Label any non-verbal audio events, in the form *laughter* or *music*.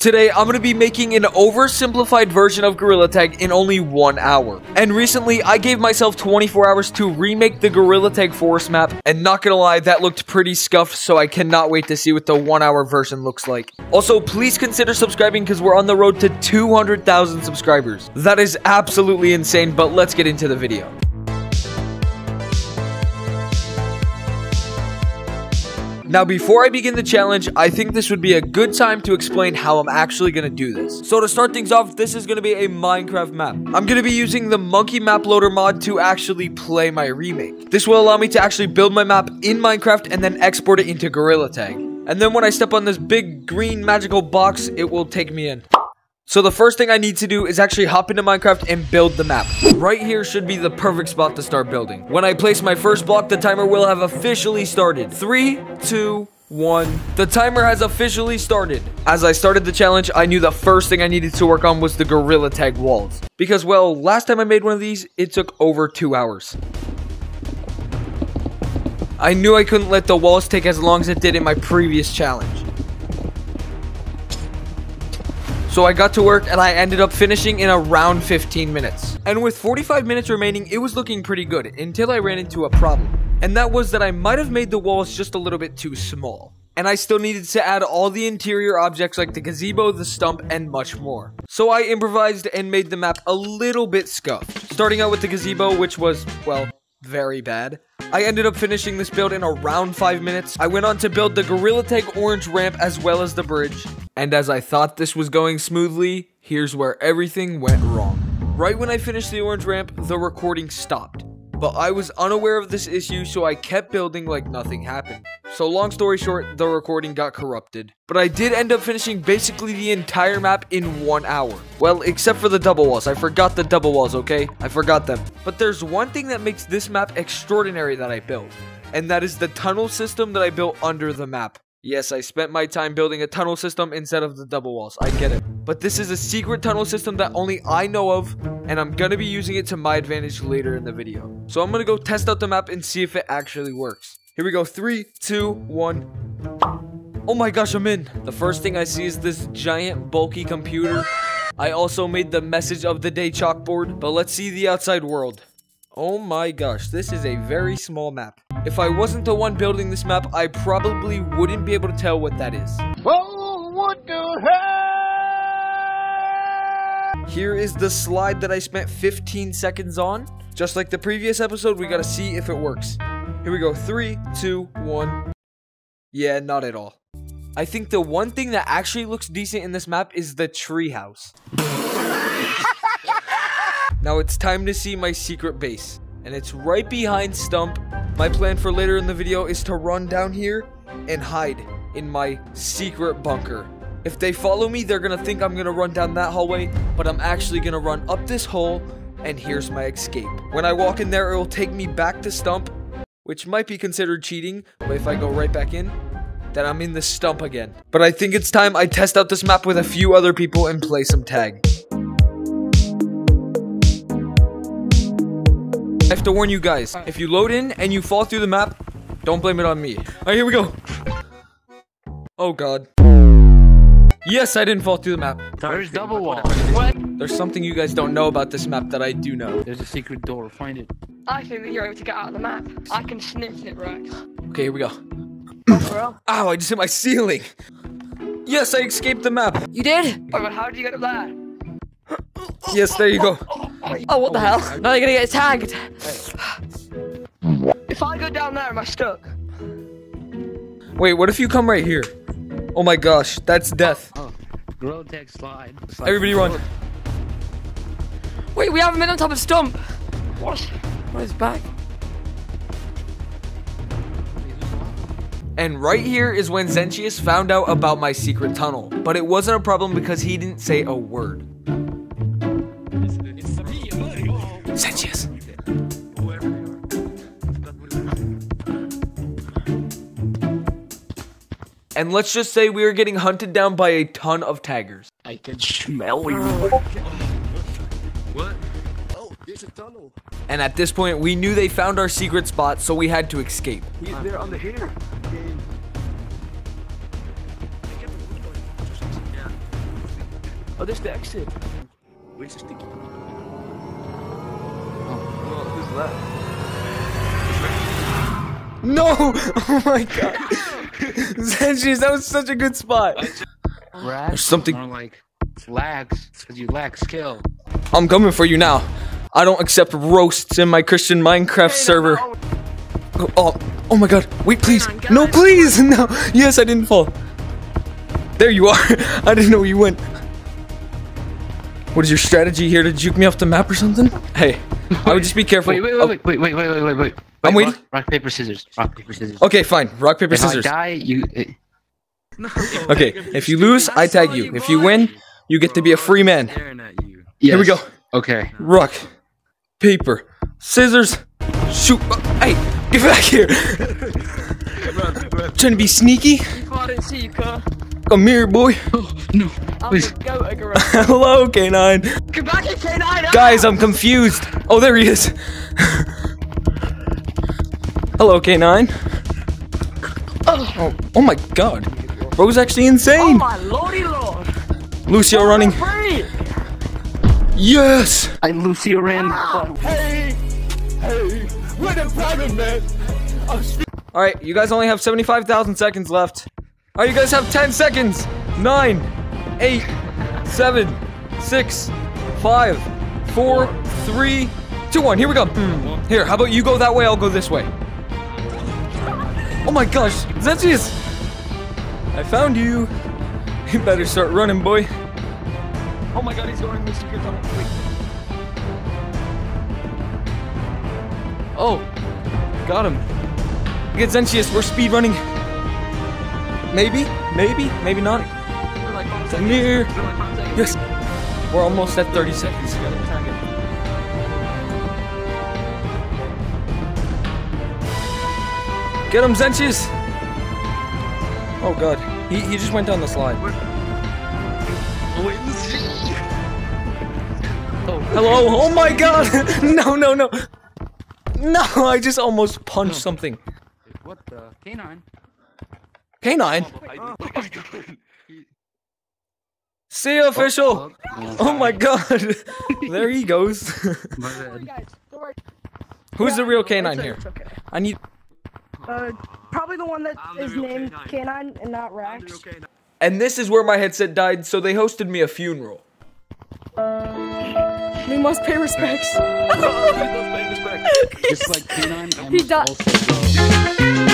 Today, I'm going to be making an oversimplified version of Gorilla Tag in only one hour. And recently, I gave myself 24 hours to remake the Gorilla Tag Forest map, and not gonna lie, that looked pretty scuffed, so I cannot wait to see what the one hour version looks like. Also, please consider subscribing because we're on the road to 200,000 subscribers. That is absolutely insane, but let's get into the video. Now, before I begin the challenge, I think this would be a good time to explain how I'm actually going to do this. So to start things off, this is going to be a Minecraft map. I'm going to be using the Monkey Map Loader mod to actually play my remake. This will allow me to actually build my map in Minecraft and then export it into Gorilla Tag. And then when I step on this big green magical box, it will take me in. So the first thing I need to do is actually hop into Minecraft and build the map. Right here should be the perfect spot to start building. When I place my first block, the timer will have officially started. Three, two, one. The timer has officially started. As I started the challenge, I knew the first thing I needed to work on was the Gorilla Tag walls. Because, well, last time I made one of these, it took over two hours. I knew I couldn't let the walls take as long as it did in my previous challenge. So I got to work and I ended up finishing in around 15 minutes. And with 45 minutes remaining, it was looking pretty good until I ran into a problem. And that was that I might have made the walls just a little bit too small. And I still needed to add all the interior objects like the gazebo, the stump, and much more. So I improvised and made the map a little bit scuffed. Starting out with the gazebo, which was, well, very bad. I ended up finishing this build in around 5 minutes. I went on to build the Gorilla Tag orange ramp as well as the bridge. And as I thought this was going smoothly, here's where everything went wrong. Right when I finished the orange ramp, the recording stopped. But I was unaware of this issue, so I kept building like nothing happened. So long story short, the recording got corrupted. But I did end up finishing basically the entire map in one hour. Well, except for the double walls. I forgot the double walls, okay? I forgot them. But there's one thing that makes this map extraordinary that I built. And that is the tunnel system that I built under the map. Yes, I spent my time building a tunnel system instead of the double walls. I get it. But this is a secret tunnel system that only I know of, and I'm gonna be using it to my advantage later in the video. So I'm gonna go test out the map and see if it actually works. Here we go, three, two, one. Oh my gosh, I'm in. The first thing I see is this giant bulky computer. I also made the message of the day chalkboard, but let's see the outside world. Oh my gosh, this is a very small map. If I wasn't the one building this map, I probably wouldn't be able to tell what that is. Oh, what the hell? Here is the slide that I spent 15 seconds on. Just like the previous episode, we gotta see if it works. Here we go, three, two, one. Yeah, not at all. I think the one thing that actually looks decent in this map is the treehouse. *laughs* now it's time to see my secret base. And it's right behind Stump my plan for later in the video is to run down here and hide in my secret bunker. If they follow me, they're gonna think I'm gonna run down that hallway, but I'm actually gonna run up this hole, and here's my escape. When I walk in there, it will take me back to Stump, which might be considered cheating, but if I go right back in, then I'm in the stump again. But I think it's time I test out this map with a few other people and play some tag. I have to warn you guys, if you load in and you fall through the map, don't blame it on me. Alright, here we go. Oh god. Yes, I didn't fall through the map. There's double wall. What? There's something you guys don't know about this map that I do know. There's a secret door. Find it. I think that you're able to get out of the map. I can sniff it, Rex. Okay, here we go. Bro. Ow, I just hit my ceiling. Yes, I escaped the map. You did? Oh, but how did you get up there? Yes, there you go. Oh, what the hell? Now you're gonna get tagged. If I go down there, am I stuck? Wait, what if you come right here? Oh my gosh, that's death. Oh, Gorilla Tag slide. slide. Everybody run. Wait, we haven't been on top of Stump. What? What is back? And right here is when Zentius found out about my secret tunnel. But it wasn't a problem because he didn't say a word. Zentius. And let's just say we are getting hunted down by a ton of taggers. I can smell you. What? Oh, there's a tunnel. And at this point, we knew they found our secret spot, so we had to escape. He's there under here. Oh, this the exit. Where's the sticky? Who's that? No! *laughs* Oh my god. Zenshis, that was such a good spot. Rags There's something- More like lags, because you lack skill. I'm coming for you now. I don't accept roasts in my Christian Minecraft server. Oh, oh, oh my god. Wait, please. No, please. *laughs* No. Yes, I didn't fall. There you are. *laughs* I didn't know where you went. What is your strategy here to juke me off the map or something? Hey, I would just be careful. Wait, wait, wait, wait, wait, wait, wait, wait, wait. I'm waiting. Rock, rock, paper, scissors. Rock, paper, scissors. Okay, fine. Rock, paper, if scissors. I die, you. Eh. It, Okay, if you lose, I tag you. If you win, you get to be a free man. Staring at you. Here we go. Okay. Rock, paper, scissors, shoot. Oh, hey, get back here. *laughs* Trying to be sneaky? I didn't see you, car. Come here, boy. No, I'm please. the goat. *laughs* Hello, K9. Come back K9! Guys, I'm confused. Oh, there he is. Hello, K9. Oh, oh my god. Bro's actually insane. Oh insane. my lordy lord! Lucio running. Free! Yes. I Lucio ran. Ah, hey! Hey! We're the private man! All right, you guys only have 75,000 seconds left. All right, you guys have 10 seconds. Nine, eight, seven, six, five, four, three, two, one. Here we go. Here, how about you go that way? I'll go this way. Oh my gosh, Zenzius! I found you. *laughs* You better start running, boy. Oh my god, he's going secret tunnel. Wait. Oh, got him. Get Zenzius, we're speed running. Maybe, maybe, maybe not. Near. Yes. We're almost at 30 seconds. Get him, Zenchius! Oh god. He, he just went down the slide. Oh, hello! Oh my god! *laughs* no, no, no! No, I just almost punched something. What the? Canine. K9? See you, official! Oh my god! *laughs* there he goes. My bad. Guys, don't worry. Who's the real It's K9 here? It's okay. I need. Uh, probably the one that I'm is named K9. K9 and not Rakz. And this is where my headset died, so they hosted me a funeral. We must pay respects. *laughs* *laughs* Just like canine, I He must also go.